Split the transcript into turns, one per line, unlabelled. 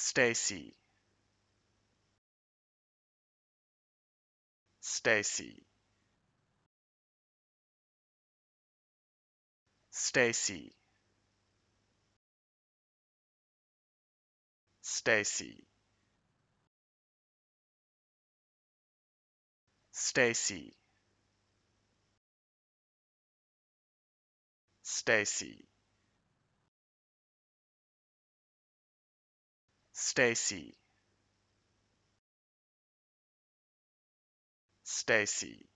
Stacy. Stacy. Stacy. Stacy. Stacy. Stacy Stacy. Stacy